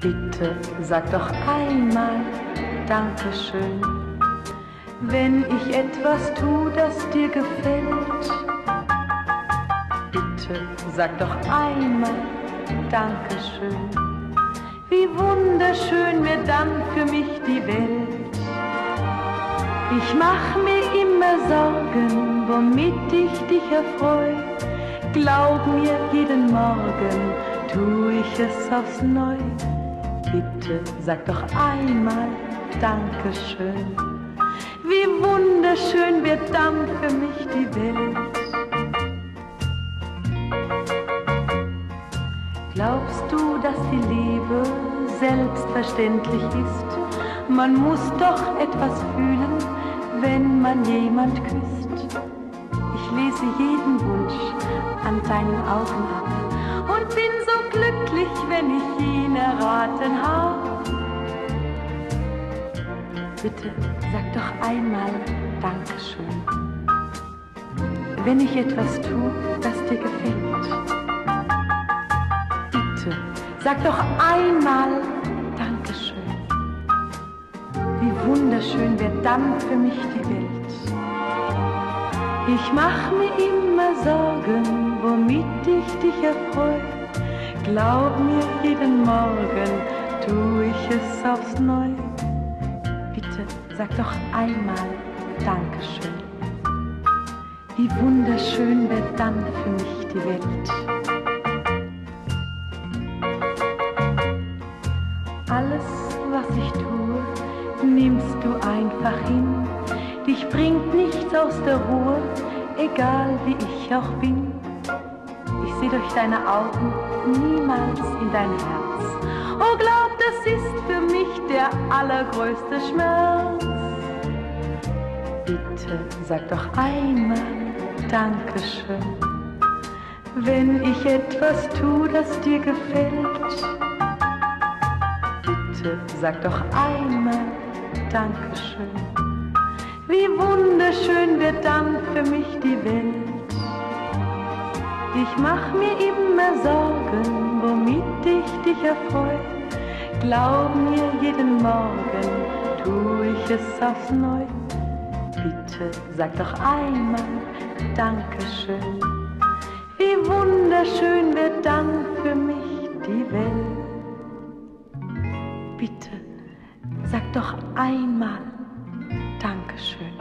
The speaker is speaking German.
Bitte sag doch einmal Dankeschön, wenn ich etwas tu, das dir gefällt. Bitte sag doch einmal Dankeschön, wie wunderschön wird dann für mich die Welt. Ich mach mir immer Sorgen, womit ich dich erfreu. Glaub mir, jeden Morgen tu ich es aufs Neu. Bitte sag doch einmal Dankeschön. Wie wunderschön wird dann für mich die Welt. Glaubst du, dass die Liebe selbstverständlich ist? Man muss doch etwas fühlen, wenn man jemand küsst. Ich lese jeden Wunsch an seinen Augen ab und bin so erraten hab. Bitte sag doch einmal Dankeschön, wenn ich etwas tu, das dir gefällt. Bitte sag doch einmal Dankeschön. Wie wunderschön wird dann für mich die Welt. Ich mach mir immer Sorgen, womit ich dich erfreu. Glaub mir, jeden Morgen tu ich es aufs Neu. Bitte sag doch einmal Dankeschön. Wie wunderschön wird dann für mich die Welt. Alles, was ich tue, nimmst du einfach hin. Dich bringt nichts aus der Ruhe, egal wie ich auch bin. Seh durch deine Augen niemals in dein Herz. Oh, glaub, das ist für mich der allergrößte Schmerz. Bitte sag doch einmal Dankeschön, wenn ich etwas tu, das dir gefällt. Bitte sag doch einmal Dankeschön. Wie wunderschön wird dann für mich die Welt. Ich mach mir immer Sorgen, womit ich dich erfreu. Glaub mir, jeden Morgen tu ich es aufs Neu. Bitte sag doch einmal Dankeschön. Wie wunderschön wird dann für mich die Welt. Bitte sag doch einmal Dankeschön.